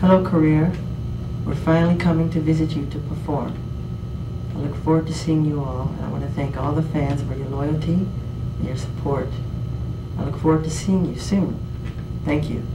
Hello, Korea. We're finally coming to visit you to perform. I look forward to seeing you all, and I want to thank all the fans for your loyalty and your support. I look forward to seeing you soon. Thank you.